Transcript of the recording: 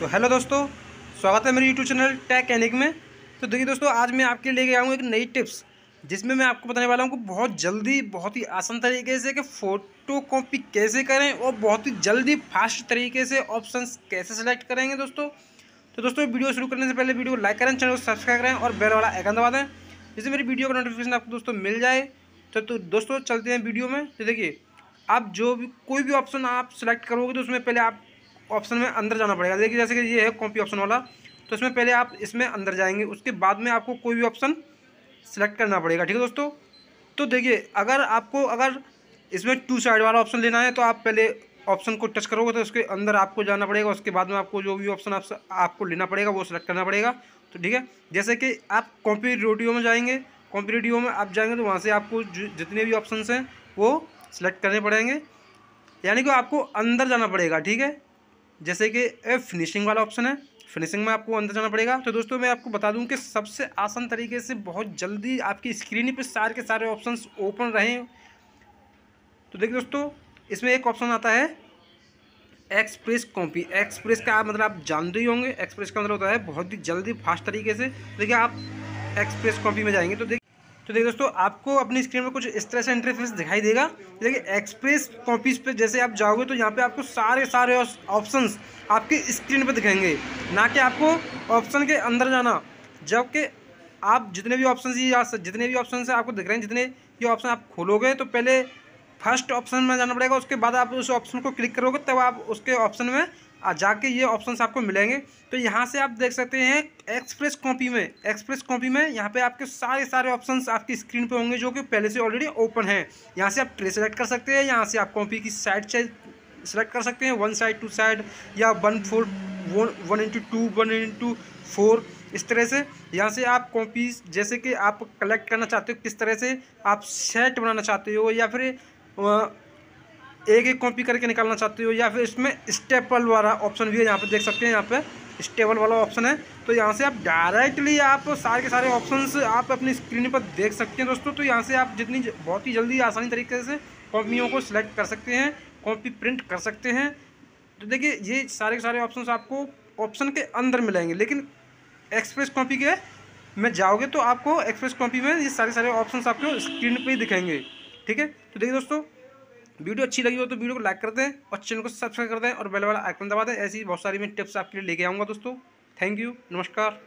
तो हेलो दोस्तों स्वागत है मेरे यूट्यूब चैनल टैक एनिक में। तो देखिए दोस्तों आज मैं आपके लिए लेके आऊँगा एक नई टिप्स जिसमें मैं आपको बताने वाला हूँ कि बहुत जल्दी बहुत ही आसान तरीके से कि फ़ोटो कॉपी कैसे करें और बहुत ही जल्दी फास्ट तरीके से ऑप्शन कैसे सेलेक्ट करेंगे दोस्तों। तो दोस्तों वीडियो शुरू करने से पहले वीडियो को लाइक करें चैनल को सब्सक्राइब करें और बेल वाला आइकन दबा दें जिससे मेरी वीडियो का नोटिफिकेशन आपको दोस्तों मिल जाए। तो, तो दोस्तों चलते हैं वीडियो में। तो देखिए आप जो भी कोई भी ऑप्शन आप सेलेक्ट करोगे तो उसमें पहले आप ऑप्शन में अंदर जाना पड़ेगा। देखिए जैसे कि ये है कॉपी ऑप्शन वाला तो इसमें पहले आप इसमें अंदर जाएँगे उसके बाद में आपको कोई भी ऑप्शन सेलेक्ट करना पड़ेगा ठीक है दोस्तों? तो देखिए अगर आपको अगर इसमें टू साइड वाला ऑप्शन लेना है तो आप पहले ऑप्शन को टच करोगे तो उसके अंदर आपको जाना पड़ेगा उसके बाद में आपको जो भी ऑप्शन आप, आपको लेना पड़ेगा वो सिलेक्ट करना पड़ेगा। तो ठीक है जैसे कि आप कॉम्पिटेटिव में जाएँगे कॉम्पिटेटिव में आप जाएँगे तो वहाँ से आपको जितने भी ऑप्शन हैं वो सिलेक्ट करने पड़ेंगे। यानी कि आपको अंदर जाना पड़ेगा ठीक है? जैसे कि फिनिशिंग वाला ऑप्शन है। फिनिशिंग में आपको अंदर जाना पड़ेगा। तो दोस्तों, मैं आपको बता दूँ कि सबसे आसान तरीके से बहुत जल्दी आपकी स्क्रीन पे सारे के सारे ऑप्शंस ओपन रहें। तो देखिए दोस्तों, इसमें एक ऑप्शन आता है एक्सप्रेस कॉपी एक्सप्रेस का आप मतलब आप जानते ही होंगे एक्सप्रेस का मतलब होता है बहुत ही जल्दी फास्ट तरीके से। देखिए, आप एक्सप्रेस कॉपी में जाएँगे तो देखिए तो देखिए दोस्तों, आपको अपनी स्क्रीन में कुछ इस तरह से इंटरफेस दिखाई देगा। देखिए एक्सप्रेस कॉपीज पे जैसे आप जाओगे तो यहाँ पे आपको सारे सारे ऑप्शंस आपके स्क्रीन पे दिखेंगे। ना कि आपको ऑप्शन के अंदर जाना। जबकि आप जितने भी ऑप्शन जितने भी ऑप्शन से आपको दिख रहे हैं, जितने ये ऑप्शन आप खोलोगे तो पहले फ़र्स्ट ऑप्शन में जाना पड़ेगा। उसके बाद आप उस ऑप्शन को क्लिक करोगे, तब आप उसके ऑप्शन में जाके ये ऑप्शन आपको मिलेंगे। तो यहाँ से आप देख सकते हैं एक्सप्रेस कॉपी में एक्सप्रेस कॉपी में यहाँ पे आपके सारे सारे ऑप्शंस आपकी स्क्रीन पे होंगे जो कि पहले से ऑलरेडी ओपन है। यहाँ से आप ट्रे सेलेक्ट कर सकते हैं, यहाँ से आप कॉपी की साइड सेलेक्ट कर सकते हैं वन साइड टू साइड या one four one into two one into four इस तरह से। यहाँ से आप कॉपीज जैसे कि आप कलेक्ट करना चाहते हो, किस तरह से आप सेट बनाना चाहते हो या फिर एक एक कॉपी करके निकालना चाहते हो या फिर इसमें स्टेपल वाला ऑप्शन भी है, यहाँ पे देख सकते हैं, यहाँ पे स्टेबल वाला ऑप्शन है। तो यहाँ से आप डायरेक्टली आप सारे के सारे ऑप्शंस आप अपनी स्क्रीन पर देख सकते हैं दोस्तों। तो यहाँ से आप जितनी बहुत ही जल्दी आसानी तरीके से कॉपियों को सिलेक्ट कर सकते हैं कॉपी प्रिंट कर सकते हैं। तो देखिए, ये सारे के सारे ऑप्शन आपको ऑप्शन के अंदर मिलेंगे। लेकिन एक्सप्रेस कॉपी के में जाओगे तो आपको एक्सप्रेस कॉपी में ये सारे सारे ऑप्शन आपको स्क्रीन पर ही दिखेंगे। ठीक है? तो देखिए दोस्तों वीडियो अच्छी लगी हो तो वीडियो को लाइक कर दें और चैनल को सब्सक्राइब कर दें और बेल वाला आइकन दबा दें। ऐसी बहुत सारी मैं टिप्स आपके लिए लेके आऊँगा दोस्तों। थैंक यू, नमस्कार।